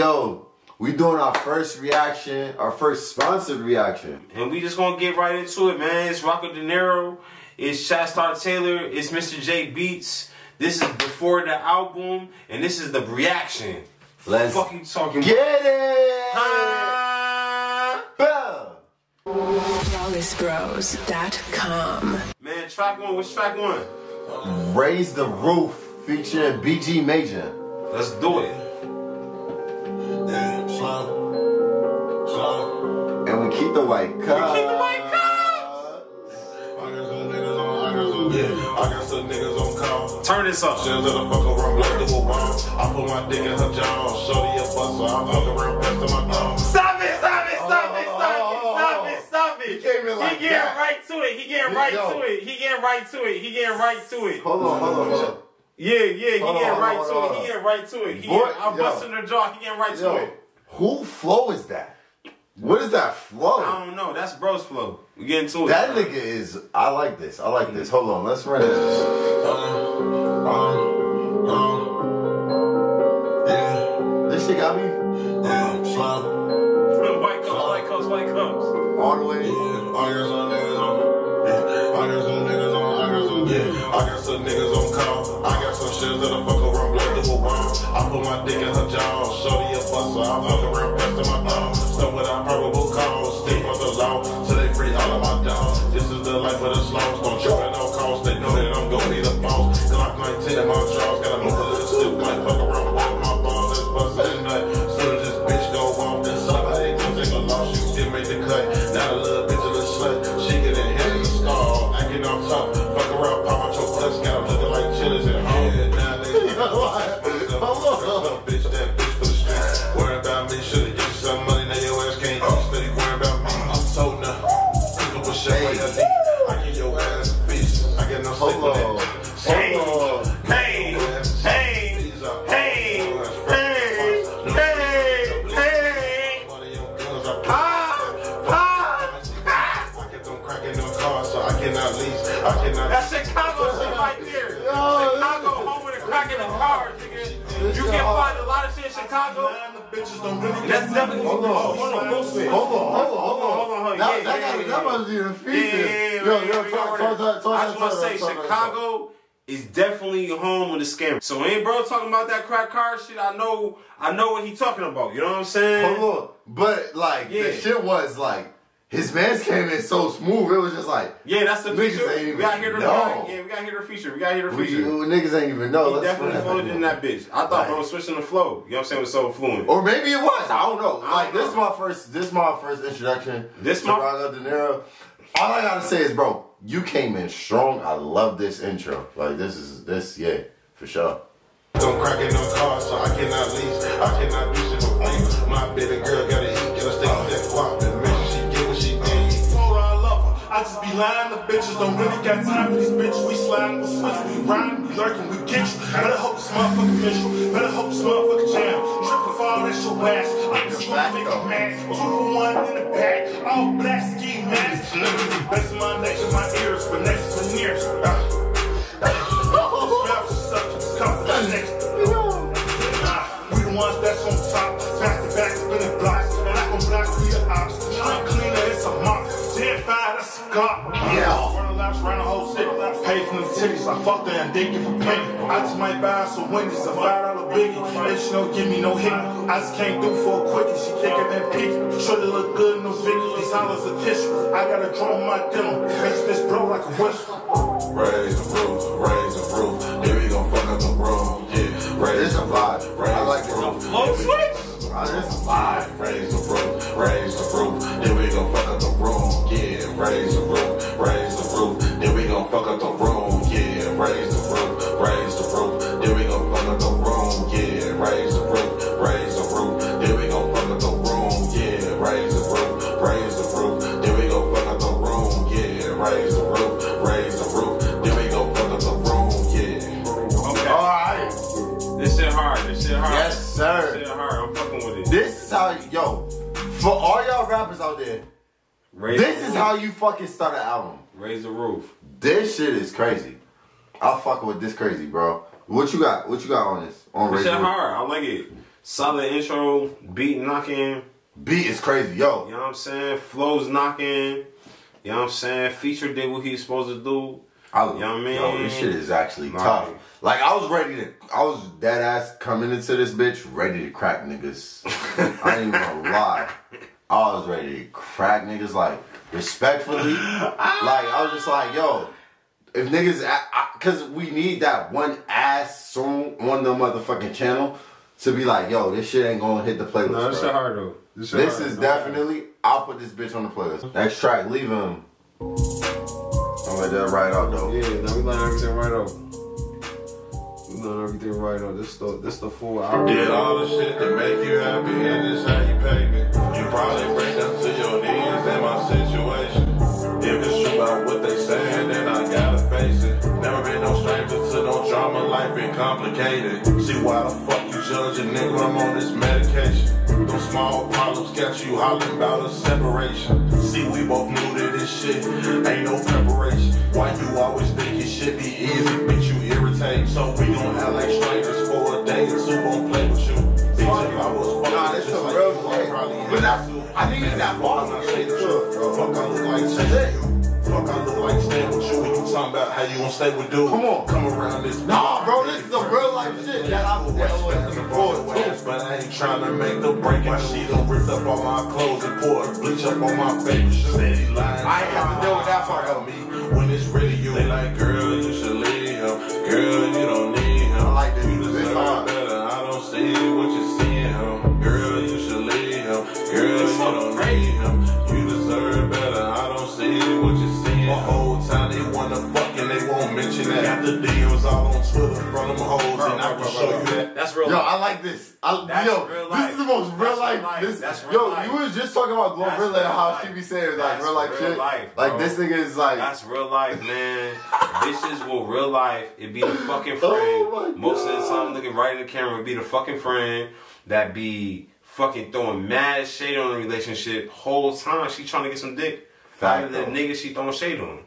yo, we doing our first reaction, our first sponsored reaction. And we just gonna get right into it, man. It's Rockadinero, it's ChadStar Taylor, it's Mr. Jay Beats. This is before the album, and this is the reaction. Let's fuck you talking get about? it. Ah. Boom. FlawlessBros.com. Man, track one. What's track one? Raise the roof featuring BG Major. Let's do it. Yeah, slow, slow. And we keep the white cup. keep the white cup. I got some niggas on, I got some, yeah, I got some niggas on call. Turn this up. Shells of the fuck around, blood to a bomb. I put my dick in her jaw, shorty a buster. I fuck around, pass to my dog. Stop it! Stop it! Stop it! Stop it! Stop it! Stop it! He came in like He getting that. right to it. He getting right Yo. to it. He getting right to it. He getting right to it. Hold on, hold on, hold on. Yeah, yeah. He Hold getting hold right on, to hold it. He getting right to it. He Boy, getting, I'm yo. busting the jaw. He getting right to it. Who flow is that? What is that flow? I don't know. That's bros flow. We get into it. That nigga is. I like this. I like this. Hold on, let's run it. Yeah, This shit got me yeah, slow. White cups, white cups, white cups. all the way. Yeah, I got some niggas on. Yeah, I got some niggas on. I got some. Yeah, I got some niggas on call. I got some shit that I fuck around, blood to a bomb. I put my dick in her jaw, shorty a buster. I fuck around, pass to my dog. Stuff without probable cause. Stick for the law, so they free all of my dogs. This is the life of the slums. Don't trip at no cost. They know that I'm gonna be the boss. Glock 19 in my drawers. That's Chicago shit right there. Yo, Chicago home with the crack in the cars, nigga. You can find a lot of shit in Chicago. Bitches don't really That's definitely Hold on. Hold on. Hold on, hold on, hold on, hold on. That, Yeah, that, yeah, got- yeah, that must be the Yeah, feature. yeah, yeah, yo, yo, talk, talk, talk, talk, I just want to say. Chicago is definitely home of the scam. So ain't bro talking about that crack car shit. I know, I know what he talking about. You know what I'm saying? Hold on, but like Yeah. the shit was like his man's came in so smooth. It was just like Yeah, that's the Niggas feature. ain't even We got here to know. yeah, we got here to feature. We got here to we, feature. niggas ain't even know. He Let's definitely run floated in that bitch. I thought Right. bro was switching the flow. You know what I'm saying? It was so fluent. Or maybe it was. I don't know. I Like don't this is my first. This is my first introduction. This to my- Rockadinero. All I gotta say is, bro, you came in strong. I love this intro. Like this is this, yeah, for sure. Don't crack in no cars, so I cannot lease. I cannot do shit for free. My baby girl gotta eat, I just be lying, the bitches don't really got time for these bitches. We sliding, we switch, we rhyme, we lurking, we get you. Better hope this motherfucker miss you. Better hope this motherfucker jam. Triple fall, that's your ass. I just wanna make a man. Two for one in the back, all black ski mask. Best of my neck and my ears, but next fucked her and dick it for penny. I just might buy her some Wendy's, a five dollar biggie. If she don't give me no hit, I just can't do for a quickie. She kicking that peak. Sure to look good in those Vicky. These hollers are tissue. I got a drum on my denim. Makes this blow like a whistle. Raise the roof, raise the roof. Here we gon' fuck up the room. Yeah, raise This a vibe. I like this. Flow switch. Ah, this is a vibe. Raise with it. This is how, yo, for all y'all rappers out there, Raise this the is roof. how you fucking start an album. raise the roof. This shit is crazy. I'm fucking with this crazy, bro. What you got? What you got on this? On This shit hard. I like it. Solid intro, beat knocking. Beat is crazy, yo. You know what I'm saying? Flows knocking. You know what I'm saying? Feature did what he's supposed to do. I, You know what I Yo, mean? this shit is actually tough. Like I was ready to, I was dead ass coming into this bitch ready to crack niggas. I ain't even gonna lie. I was ready to crack niggas like respectfully. like I was just like, yo, if niggas, I, I, cause we need that one ass song on the motherfucking channel to be like, yo, this shit ain't gonna hit the playlist. No, this shit hard though. This, This hard, is no. definitely. I'll put this bitch on the playlist. Next track, leave him. I'm gonna let that right out though. Yeah, no, we letting everything right out. We everything right out. This the this the full album. Did all the shit to make you happy, and this how you pay me. You probably break down to your knees in my situation. If it's true about what they saying, then I gotta face it. Never been no stranger to no drama, life been complicated. See why the fuck you judge a nigga? I'm on this medication. Those small problems got you hollering about a separation. See, we both knew that this shit ain't no preparation. Why you always think it should be easy, bitch? You irritate. So we gon' act like strangers for a day or two, gon' play with you. Bitch, if I was fucking Nah, this just the like real you, I shit. probably But that's- to. I need that Fuck, volume I say the truth. Fuck, I look like That's staying it. with you. Fuck, I look like staying with you. When you talking about how you gon' stay with dude. Come on. Come around this. Nah, bro, this is the real life shit that I'm dealing with before. But I ain't trying to make the break. My sheet done ripped up all my clothes and poured bleach up on my face. Steady lying. I ain't have to deal with that part, of me. When it's really you, they like, girl, you should leave. Girl, you don't need him. I like this. You deserve hard. better. I don't see what you're seeing him. Girl, you should leave him. Girl, you don't need him. You deserve better. I don't see what you're seeing. The whole time they wanna fuck and they won't mention that. Got the DMs all on Twitter from them hoes, and I can show you that. That's real. Yo, life. I like this. I, That's yo, real this is the most real That's life. life. This, That's real yo, life. you was just talking about That's Glorilla and how life. she be saying like That's real life real shit. life, like this nigga is like, That's real life, man. Bitches will real life. It be the fucking oh friend. Oh Most of the God. time, looking right in the camera, it be the fucking friend that be fucking throwing mad shade on the relationship. Whole time she trying to get some dick. Fact, Fact, the nigga she throwing shade on.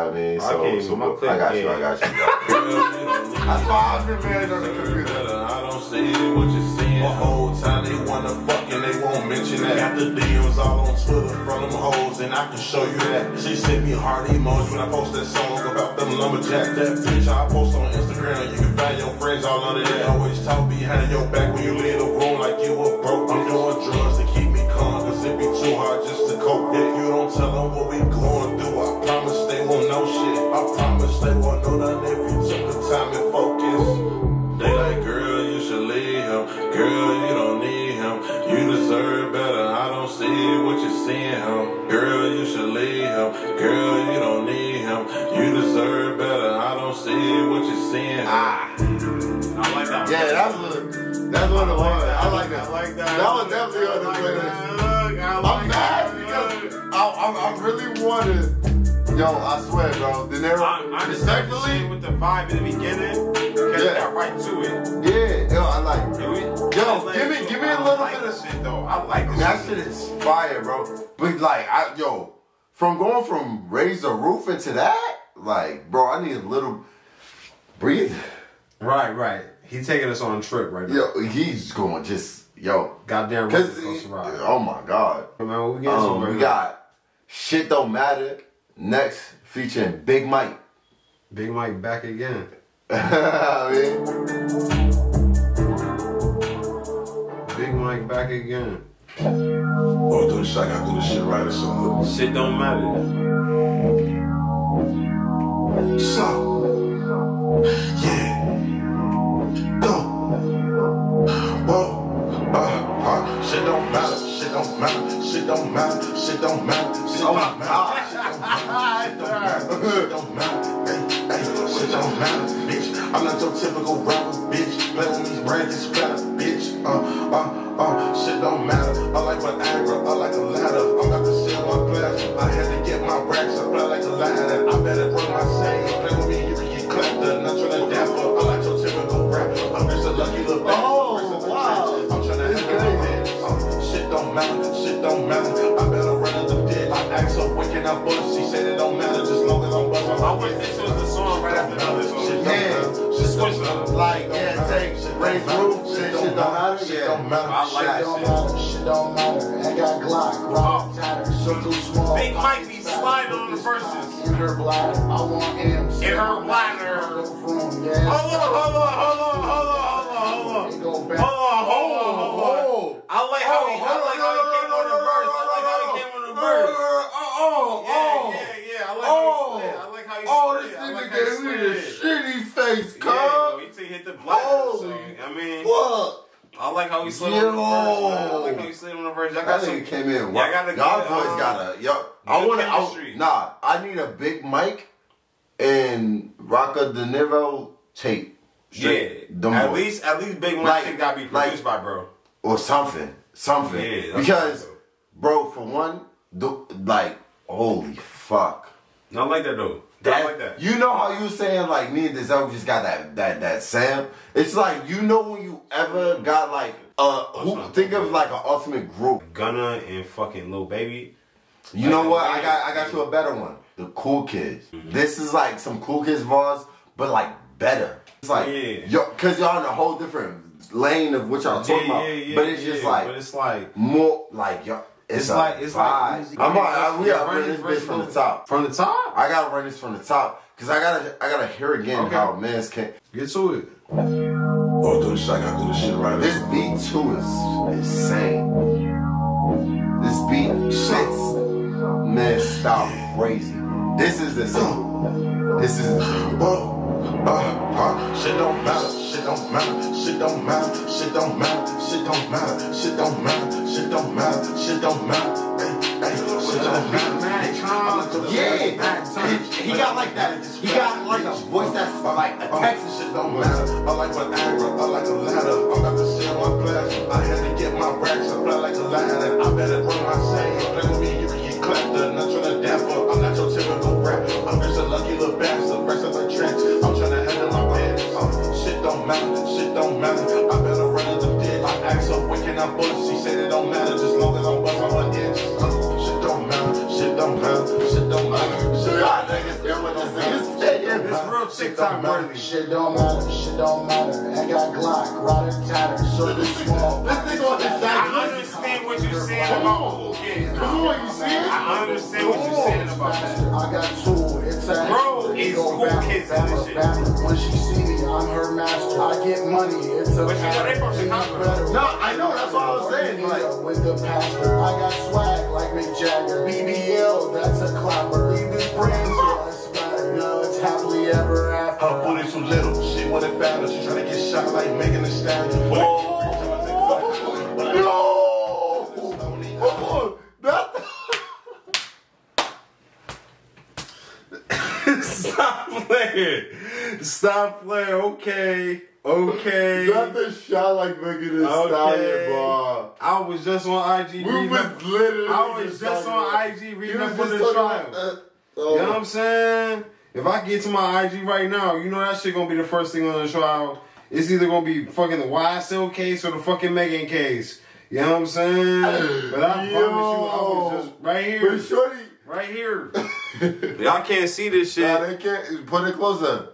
I mean, so, can't so even- my I clip, got you. I got you. Girl, you don't need That's why I've been married on the computer. I don't see what you're seeing. The whole time they wanna fuck and they won't mention that. Got the DMs all on Twitter from them hoes, and I can show you that. She sent me heart emoji when I post that song about them lumberjacks. That bitch I post on Instagram. You can find your friends all under there. Always talk behind your back when you leave the room like you were broke. I'm doing drugs to keep me calm, cause it be too hard just to cope. If you don't tell them what we going through, I promise they won't know shit. I promise they won't know nothing if you took the time and focus. They like, girl, you should leave him. Girl, you don't need him. You deserve better. I don't see what you're seeing him. Girl, you should leave him. Girl, you don't need him. You deserve better. I don't see what you're seeing. Ah, I like that. yeah, that's what. That's what it was. I like that. I like that. That was definitely on the playlist. I'm mad because I, I, I really wanted. Yo, I swear, bro. De Niro, I, I just started to see respectfully, with the vibe in the beginning. Cause Yeah. yeah. got right to it. yeah, yo, I like. Yo, Yo, give me- give me a little bit of- shit though. I like this That shit is fire, bro. But like, I yo, from going from raise the roof into that, like, bro, I need a little breathe. Right, right. He taking us on a trip right now. Yo, he's going just yo, Goddamn cause Rutgers Coast Ride. oh my god. Man, we getting Um, right we got shit don't matter next featuring Big Mike. Big Mike back again. I mean, Big Mike back again. Oh, do this shit. I gotta do this shit right or something. Shit don't matter. So, yeah, shit don't matter, shit don't matter, shit Oh don't my matter, shit don't matter, shit don't matter, hey, hey, shit don't matter, bitch. I'm not your typical rapper, bitch. Play with me, brain is splatter, bitch. Uh, uh, uh, shit don't matter. I like Viagra, I like a ladder. I'm about to sell my plasma. I had to get my racks, I fly like a ladder. I better run my same. Play with me, you can get clapped. Not trying to dapper. Shit don't matter, shit don't matter. I better run into the dick. I act so wicked, I bust. She said it don't matter, just long as I'm busting. I wish this was the song right after the other song. Yeah. switch up. Like, yeah, take raise roof, shit, shit don't matter. Shit don't matter. I like that Shit don't shit. matter, shit don't matter. I got Glock, rock oh. tatter, circle small. Big Mike be sliding on the verses. In her bladder, I want M's. In her bladder. Go from, yeah. Hold on, hold on, hold on, hold on, hold on, hold on. Hold on, hold on, hold on. Oh, I like how he, I like how he came on the verse. I like how he came on the verse. Oh, Yeah, oh, yeah, yeah. I like oh. how he slid. I like how he Oh, slid. this nigga gave me the shitty face, Yeah, cuz. he said he hit the. So, I mean, Fuck. I like how he slid on the verse. Man. I like how he slid on the verse. I That got nigga came in. Yeah, I gotta y'all get, boys um, gotta. Yo, I wanna. nah, I need a big mic and Rockadinero tape. Yeah, Straight, them at boys. least at least Big Mike Like- gotta be like- produced by bro. Or something, something. Yeah, because, bro, for one, the, like, holy fuck. Not like that though. That, like that. You know how you saying like me and Denzel just got that that that Sam. It's like you know when you ever got like uh who think of like an ultimate group. Gunna and fucking Lil Baby. You know what? I got I got you a better one. The Cool Kids. This is like some Cool Kids bars, but like better. It's like Yeah. yo, cause y'all in a whole different lane of what y'all talking about. but it's just like But it's like more like yo. It's, It's like- it's like- vibe. I'm about, I, we gotta run run this this bitch from the top. from the top. I gotta run this from the top because I gotta I gotta hear again Okay. how man's can. Get to it. Oh, do the shit. I gotta do the shit right. This beat too is insane. This beat shits man stop crazy. This is the song. This is the Uh, uh, shit don't matter, shit don't matter, shit don't matter, shit don't matter, shit don't matter, shit don't matter, shit don't matter, shit don't matter. Hey, hey, shit don't matter. yeah. He, he got like that. He got like a voice that's like a Texas shit don't matter. I like my Viagra, I like a ladder. I'm about to on my glass. I had to get my racks, I fly like a ladder. I better run my same. Play with me, you get clapped. Not trying to dap. I'm not your typical rapper. I'm just a lucky little bastard. Matter, shit don't matter. I better run in the ditch. I asked her, when can I bust? She said it don't matter, just long as I'm bust on her edge. Uh, shit don't matter, shit don't matter, shit don't matter. Shit Y'all don't matter. niggas hear what this nigga saying? It's real TikTok worthy. Shit don't matter, shit don't matter. I got Glock, rod and tatter, circle small. This nigga on his I side. understand what you're saying about cool kids. Come on, you see it? I understand what you're saying about that. I got two, it's a Bro, They it's go cool back, kids and this shit. back. When she see me, I'm her master. I get money, it's a But you know they from Chicago. No, I know, that's what I was saying, like- with the pastor, I got swag like Mick Jagger. BBL, that's a clapper. Leave this brand, yeah, I splatter. Now it's happily ever after. Her booty too little. She wanted fatter. She tryna get shot like Megan Thee Stallion. No! Come on. That, Stop playing. Stop playing. Okay. Okay. that the shot like Megan Thee Stallion, bro. I was just on IG We reading was up. literally I was just on IG reading up on the trial. that. Uh, you know oh. what Oh. I'm saying? If I get to my IG right now, you know that shit gonna be the first thing on the trial. It's either gonna be fucking the YSL case or the fucking Megan case. You know what I'm saying? But I promise you, I was just right here. But shorty, Right here. Y'all can't see this shit. nah, they can't put it closer.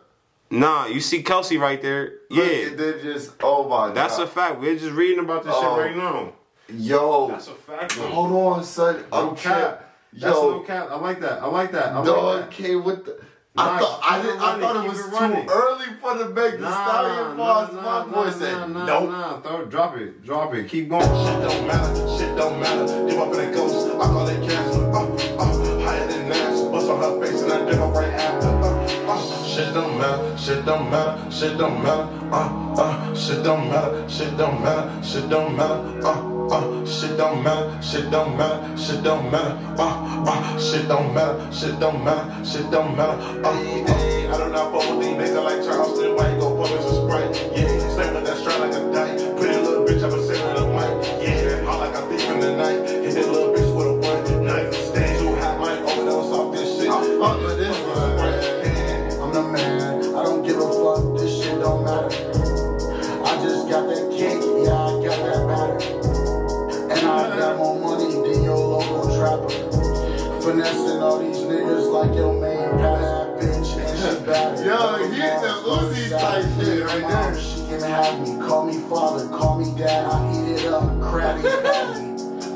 Nah, you see Kelsey right there? Look, Yeah. and then just oh my That's a fact. We're just reading about this Oh. shit right now. yo. That's a fact. though. Hold on, son. No I'm cap. cap. That's no Yo, cap. I like that. I like that. I like dog that. came with the. Nah, I thought I it didn't. I thought it was it too early for the Meg the Stallion bars. My boy said nah, nope. Nah, throw, drop it, drop it, keep going. Shit don't matter, shit don't matter. Give up in a ghost, I call it cancer. Uh, uh, higher than NASA. Bust on her face and I dip up right after. Uh, uh, shit don't matter, shit don't matter, shit don't matter. Uh, uh, shit don't matter, shit don't matter, shit don't matter. Uh, uh, shit don't matter, shit don't matter, shit don't matter. Uh, uh, shit don't matter, shit don't matter, shit don't matter. Uh, uh, I do not fuck with these niggas like Charleston White. Go pump as a sprite. Yeah, local all these niggas like your main pass bitch, and she better. Yo, he hit the Uzi type shit right Mom, there. She can have me, call me father, call me dad. I eat it up, Patty.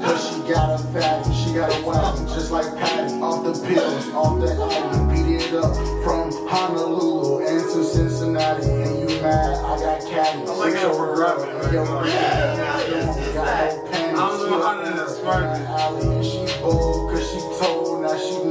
Cause she got a fatty, she got a wagon just like Patty. Off the pills, off the Addy, beat it up from Honolulu and to Cincinnati. And you mad? I got caddies. I like rapping right now. yeah, got no panties. I don't know how to She up describe in it. the alley And she bold cause she told,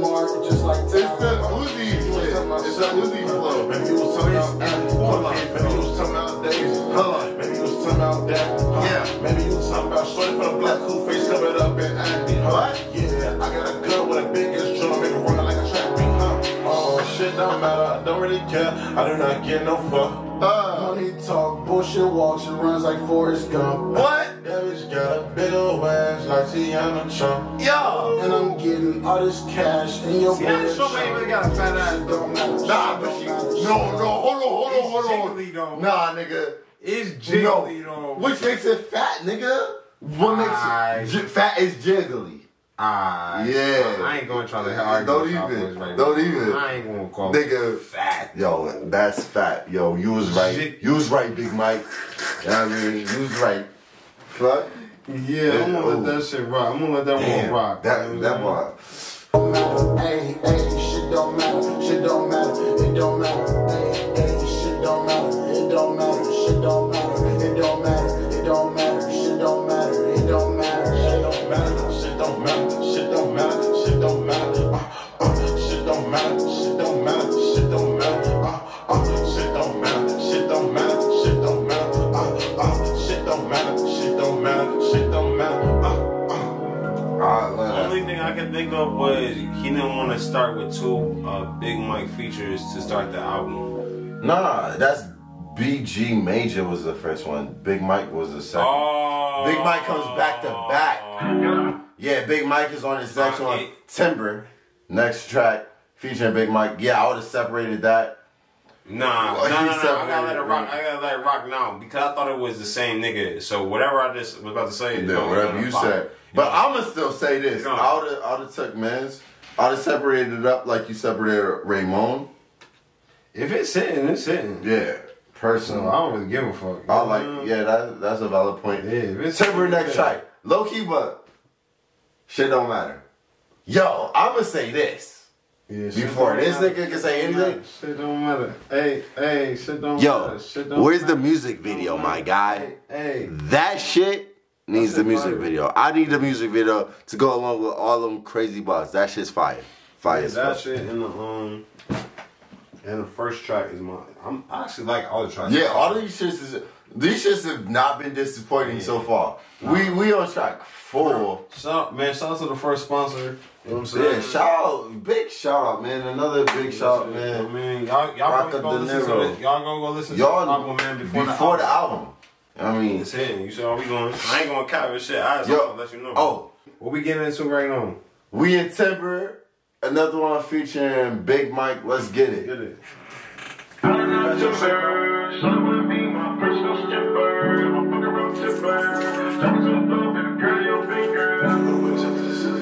now just like It's the Uzi shit. It's the Uzi flow. Maybe you was talking about Alex. Hold on. Maybe you was talking about Daisy. Hold on. Maybe you was talking about. Hold. Yeah. Maybe you was talking about Shorty from the block, cool face covered up acne. Huh? What? Yeah, I got a gun with a big ass drum, make it run like a track beat. Huh? Oh, shit don't matter. I don't really care. I do not get no fuck. Uh, Money talk, bullshit walks, and runs like Forrest Gump. what? That bitch got a big old ass like Tiana Trump. Yo. And I'm getting all this cash in your that show ain't got a fat ass. Don't matter. Nah, but she. No, no, hold on, hold on, hold on. It's jiggly, though. Nah, nigga. It's jiggly No. though. Which makes it fat, nigga? What makes it fat is jiggly. Ah, Yeah. I ain't gonna try to argue. Don't even. right Don't now. even. I ain't gonna call Nigga. fat. Yo, that's fat. Yo, you was right. Jig- You was right, Big Mike. You know what I mean? You was right. Fuck. Yeah, I'm gonna Ooh. let that shit rock. I'm gonna let that Damn. one rock. That, You know that one. matter. Hey, hey, shit don't matter. Shit don't matter. It don't matter. Thing I can think of was he didn't want to start with two uh, Big Mike features to start the album. Nah, that's BG Major was the first one. Big Mike was the second. Oh, Big Mike comes back to back. Yeah, Big Mike is on his next one. Timber, next track featuring Big Mike. Yeah, I would have separated that. Nah, Well, he no, no. I gotta let it rock. I gotta let it rock now because I thought it was the same nigga. So whatever I just was about to say, Yeah, no, whatever you fine. said. But I'ma still say this. On. I would I would took men's. I'd have separated it up like you separated Raymond. If it's hitting, it's hitting. Yeah. So Personal. I don't really give a fuck. I like mm-hmm. yeah, that that's a valid point. Yeah, if it's hitting, next track. Low key, but shit don't matter. Yo, I'ma say this. Yeah, Before this matter. nigga can say anything. Shit don't matter. Hey, hey, shit don't Yo, matter. Shit don't where's the music video, my guy? Hey, hey. That shit needs the music fire. video. I need the music video to go along with all them crazy bars. That shit's fire. Fire Yeah, that shit in the um and the first track is my I'm I actually like all the tracks. Yeah, all these shits is these shits have not been disappointing so far. We we on track four. Shout man, shout out to the first sponsor. You know what I'm saying? Yeah, shout out, big shout out, man. Another big shout out, I man. mean, y'all y'all Rock go, listen to the, y'all gonna go listen Y'all to the album, man, before, before the the album. Album. I mean, It's hitting. You see how we going? I ain't gonna cap this shit. I just Yo, gonna let you know. oh, what we getting into right now? we in Timber. Another one featuring Big Mike. Let's get it. Get it.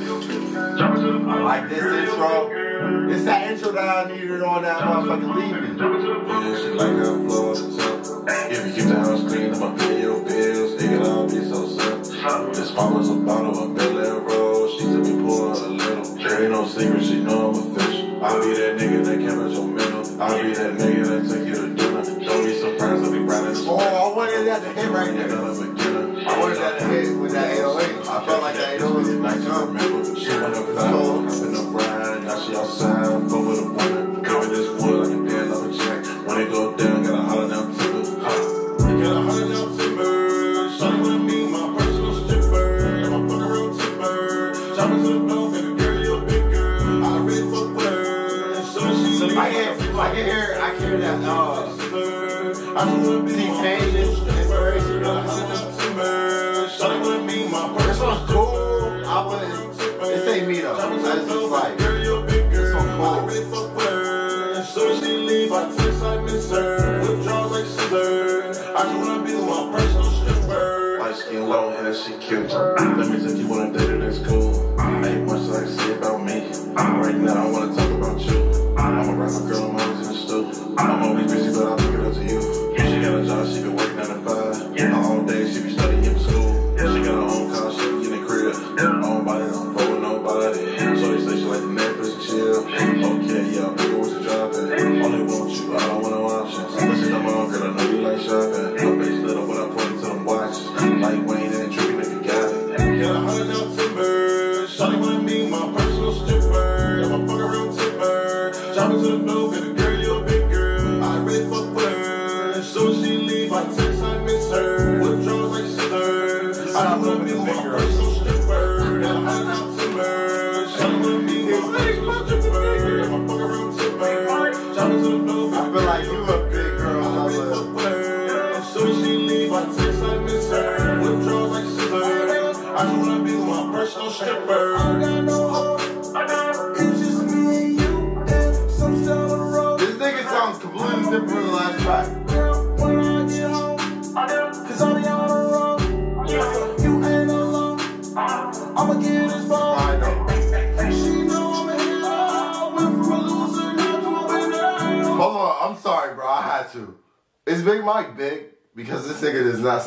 I like this intro. It's that intro that I needed on that motherfucking Leave Me. Yeah, she like how I flow on the top. If you keep the house clean, I'ma pay your bills. Can all be so simple. This mama's a bottle of Bel Air Rose. She said me pour her a little. There ain't no secret, she know I'm official. I'll be that nigga that captures your mental. I'll be that nigga that take you to dinner. Don't be surprised, I'll be riding the Oh, I wanted that to hit right there. I wanted that to hit with that 808. I felt like that 808 was you jump.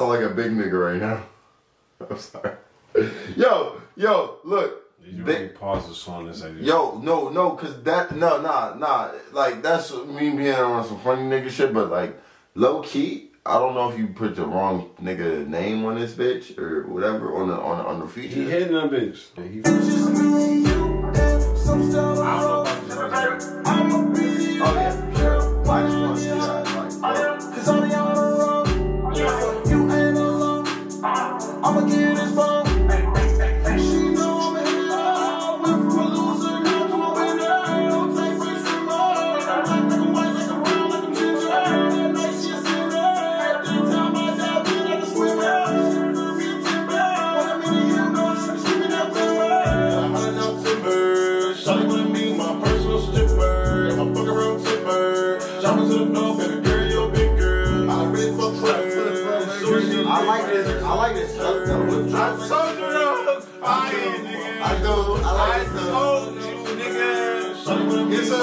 Sound like a big nigga right now. I'm sorry. Yo, yo, look. Did you Big- really pause the song and say this? Yo, no, no, cause that no, nah, nah. Like that's me being on some funny nigga shit, but like low key, I don't know if you put the wrong nigga name on this bitch or whatever on the on the, on the He feature. hitting that bitch. Yeah, he- Just me and you and some style I don't know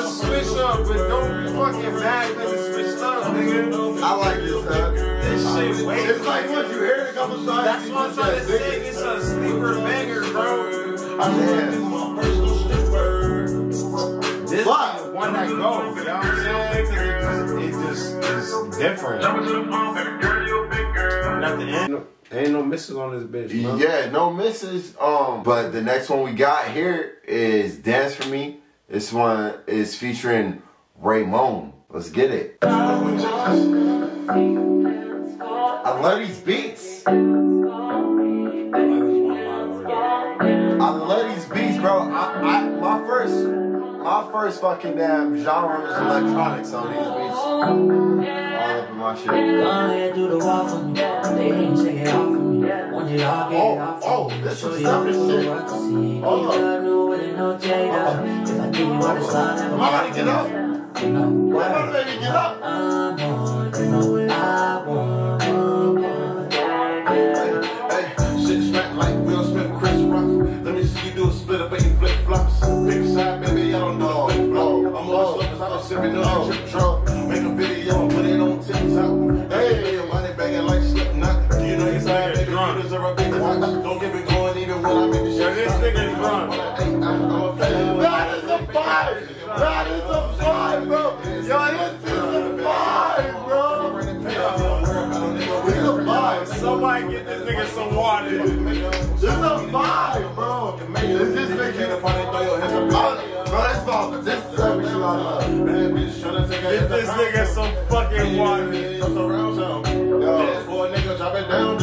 nigga. It's a switch up, but don't fucking bag nigga switch up, nigga. I like this stuff. This shit way It's like once you hear it a couple times, That's you what I'm just trying to get say. addicted. It's a sleeper banger, bro. I Yeah. be my personal stripper. This But- is one that goes. You know what I'm saying? It just, it just is different. Shopping to the floor, baby girl, you a big girl. Not the end. Ain't no misses on this bitch, bro. Yeah, no misses. Um, but the next one we got here is "Dance for Me." This one is featuring Raymond. Let's get it. I love these beats. I love these beats, bro. I, I my first my first fucking damn genre was electronics on these beats. All up in my shit. Oh, oh, this is separate shit. Hold You all get up? Get up? I'm. Let me see you do a split up and flip flops. Big side, baby, I don't know flip flop. I'm cause I on trip drop. Make a video money banging like Slipknot. You know you side, baby, you deserve a big watch. Don't give it going even when I make the shit Yo, this nigga is drunk. That is a vibe, bro. Yo, this is a vibe, bro. It's a vibe. Somebody get this nigga some water. This is a vibe, bro. Is this nigga? Oh, Bro, that's vibe. This is every shit I love. Get this nigga some fucking water. Dance for a nigga, drop it down,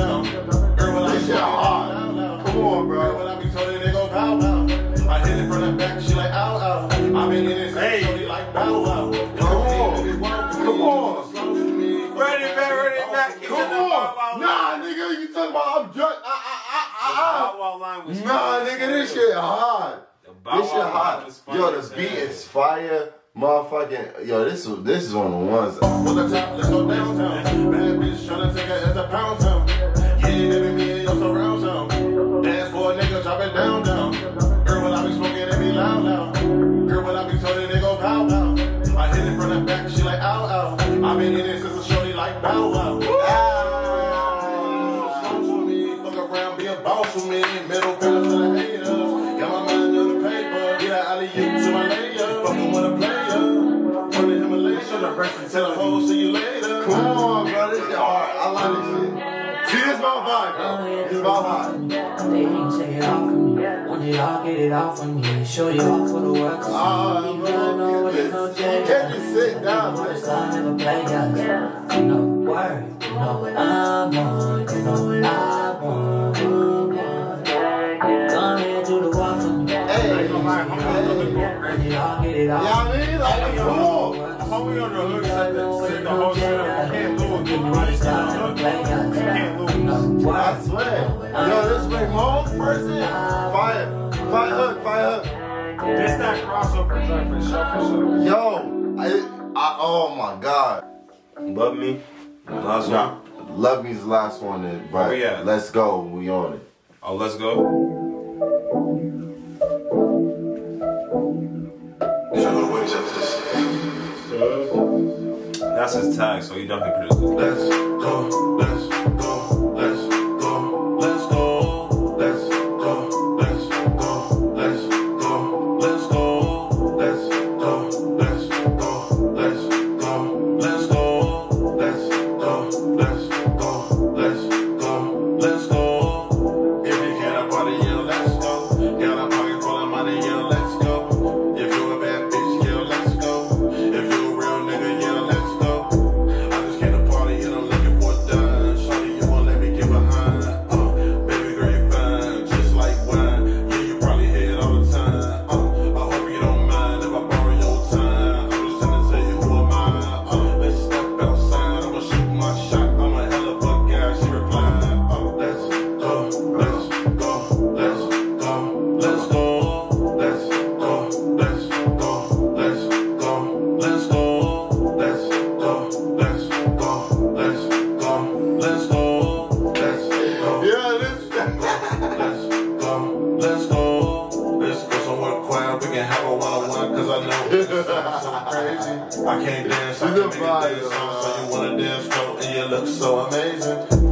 Ready back, ready back. He's Come in the Bow Wow on. line. Nah, nigga, you talking about I'm drunk. Ah, ah, ah, Bow Wow line ah, was ah. Nah, nigga, this shit hard. The Bow This shit Wow hot. Yo, as the beat is fire. Motherfucking, yo, this is this is one of the ones. On the top, let's go downtown. Bad bitch tryna take her as a pound town. Yeah, baby, me and your surround sound. Dance for a nigga, drop it down, down. Girl, when I be smoking, it be loud, loud. Girl, when I be told it, they go pow, pow. I hit it from the back, she like like Bow Wow. Ah. Bounce with me, fuck around. Be a boss with me. middle finger to the haters. Got my mind on the paper. Get an alley oop to my layer. Fucking with a player. From the Himalayas, the rest and tell the whole see you later. Come on, bro, this is hard. I like this shit. See, this my vibe, bro. This my vibe. They ain't get it off of me. Wanna y'all get it off of me. Show you all for the work. Ah, can you sit down? You know word, you know what I I. Come to the walk from all. like cool. I'm on the hood. This that crossover joint for sure, for sure. Yo, I, I, oh my God. Love me. Last Nah, Love Me's the last one, then, but Where we at? let's go. We on it. Oh, let's go. That's his tag, so he definitely produced it. Let's go, let's go, I know sounds so crazy. I can't dance, I You can make a dance so you wanna dance flow, and you look so amazing.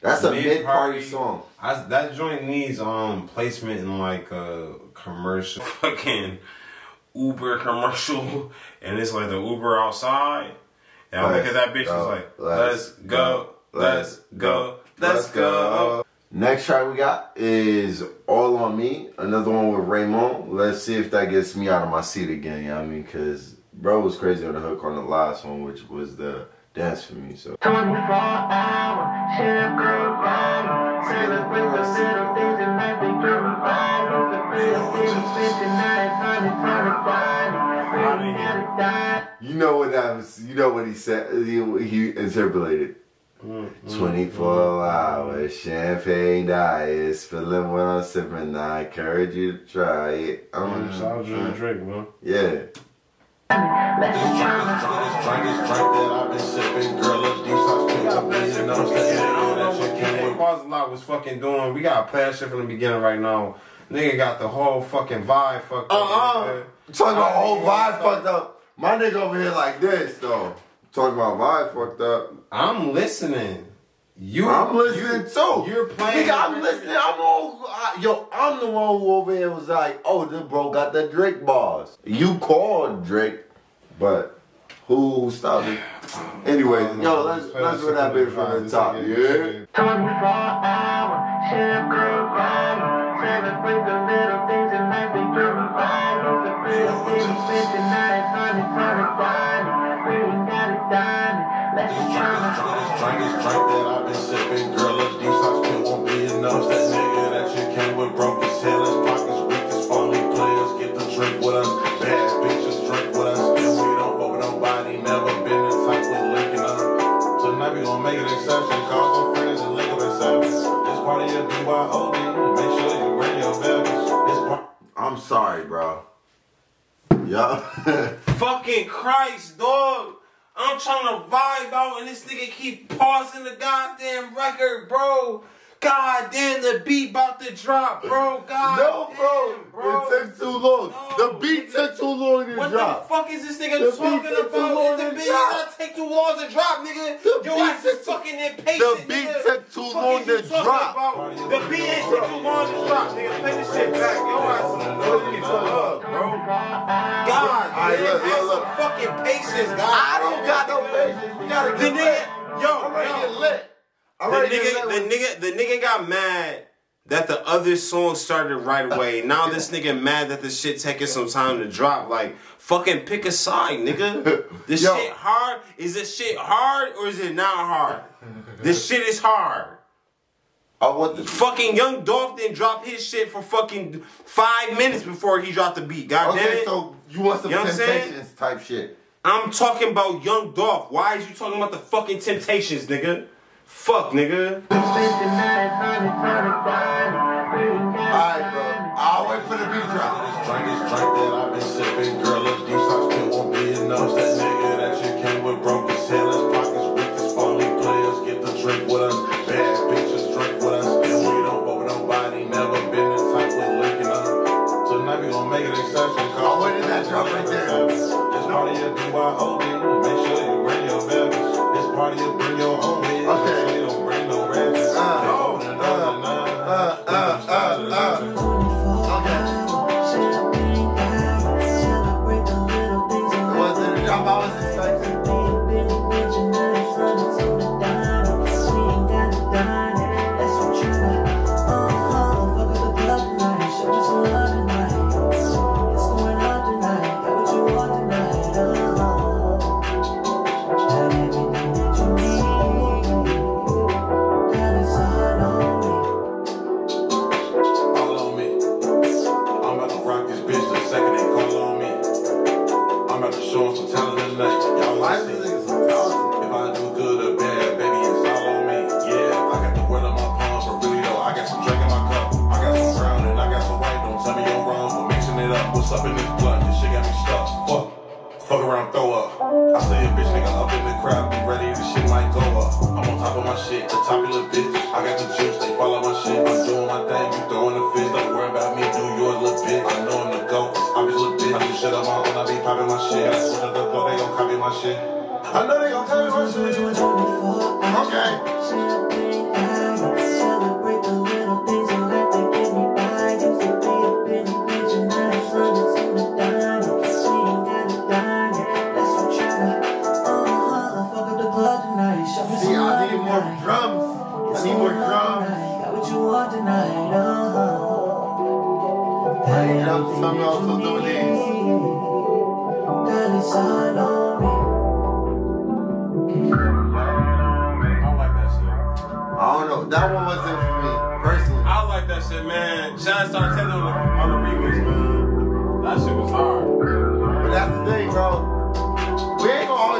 That's a mid party song. I, that joint needs um placement in like a commercial, fucking Uber commercial, and it's like the Uber outside. And I look at that bitch, it's go, like, let's go, let's go, let's go. go. Next track we got is All on Me, another one with Raymond. Let's see if that gets me out of my seat again, you know what I mean? Because bro was crazy on the hook on the last one, which was the dance for me. So 24 hours, shit girl vibe. Celebrate the celebration like they girl revival. The real thing, 59, 100, 100, you know what that was, you know what he said, he, he interpolated. 24 hours, champagne diet, feeling what I'm sipping. I encourage you to try it. Um, Shout out to Drake, man. yeah. This drink, this drink, this drink that I've been sipping, girl, look deep, stop spitting up, man, you know, that shit came with Pause a lot was fucking doing. We got a play that shit from the beginning right now. Nigga got the whole fucking vibe fucked up. Uh-uh. Talking about whole vibe fucked up. My nigga over here like this though. talking about vibe fucked up. I'm listening. You, I'm listening too. You're playing. Nigga, I'm listening. I'm all, I, yo, I'm the one who over here was like, oh, this bro got the Drake bars. You called Drake, but who stopped it? Anyway, yo, let's let's run that bitch from the top. Yeah. 24 hour I'm sorry, bro. Yeah. Fucking Christ, dog. I'm trying to vibe out and this nigga keep pausing the goddamn record, bro. God damn, the beat about to drop, bro. God no, bro. damn, bro. It took too long. No, the beat took too long to What drop. What the fuck is this nigga The beat talking too long about? The beat not take too long to drop, nigga. The Yo, beat ass is fucking impatient. the beat nigga. took too long to drop. about? The beat ain't took too long to drop, nigga. Play this shit back. Yo, ass is fucking up, bro. God, man, look, look, look. fucking patience, God. I don't got no patience. We gotta get lit. yo, I'm ready to yo. The nigga, the nigga, the nigga got mad that the other song started right away. Now this nigga mad that the shit taking some time to drop. Like, fucking pick a side, nigga. This Yo. shit hard. Is this shit hard or is it not hard? This shit is hard. I want the Fucking Young Dolph didn't drop his shit for fucking five minutes before he dropped the beat. God damn Okay, it. so you want some You know what I'm saying? temptations type shit. I'm talking about Young Dolph. Why is you talking about the fucking Temptations, nigga? Fuck, nigga. Alright, bro. I'll wait for the beat drop. This drink, this drink that I've been sipping, girl, a these I still won't be enough. That nigga that you came with broke his head, his pockets weak, his phony players get the drink with us. Bad bitches drink with us, and we don't fuck with nobody, never been the type we linking up. Tonight we gon' make an exception, cause what is that drop right there? This party a BYOD, make sure you bring your beverage. This party you bring your own gon' copy for me, personally. I like that shit, man. John started telling on the, on the remix, man. That shit was hard. But that's the thing, bro. We ain't gonna always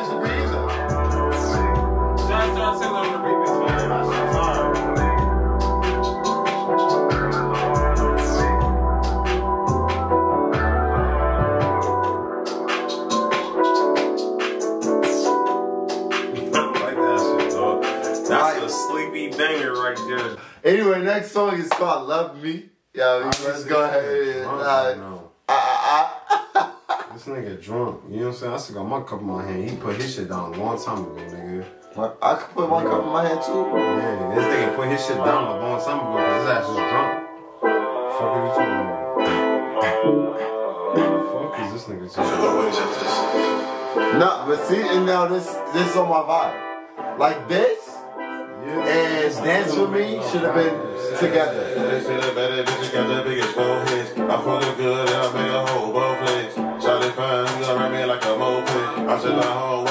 Anyway, next song is called Love Me. Yeah, let's go ahead. Drunk, ah, ah, ah. this nigga drunk. You know what I'm saying? I still got my cup in my hand. He put his shit down a long time ago, nigga. What? I could put my cup in my hand too. Yeah, this nigga put his shit down a long time ago because his ass is drunk. Fuck are you talking? Fuck is this nigga talking about? Nah, but see, and now this this is on my vibe. Like this, as Dance With Me should have been together. I feel good and I a whole. Charlie me like a moped. I should not home.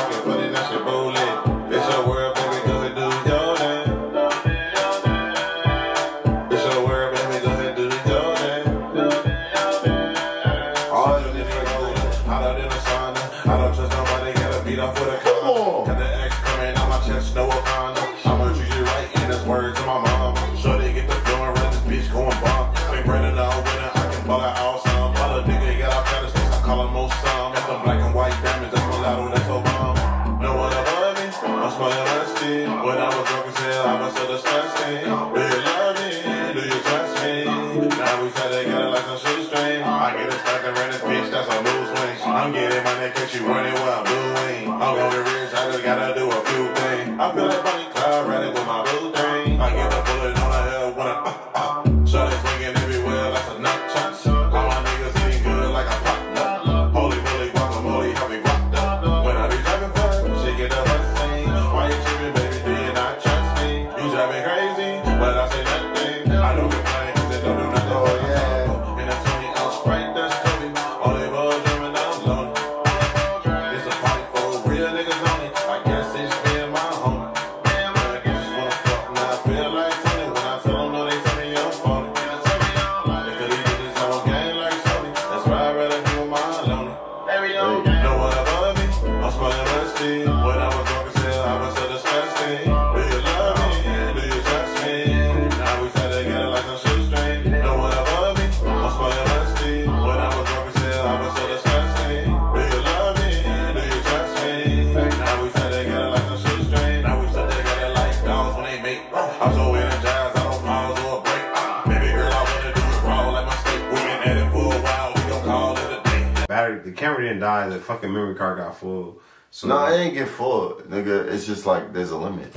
didn't die, the fucking memory card got full. So No, I didn't get full, nigga. It's just like there's a limit.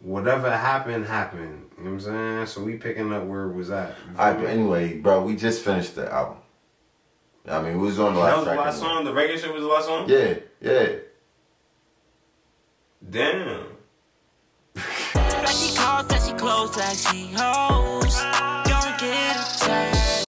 Whatever happened, happened. You know what I'm saying? So we picking up where it was at. I, anyway, bro, we just finished the album. I mean, we was on the last, was the last song. The reggae shit was the last song. Yeah, yeah. Damn.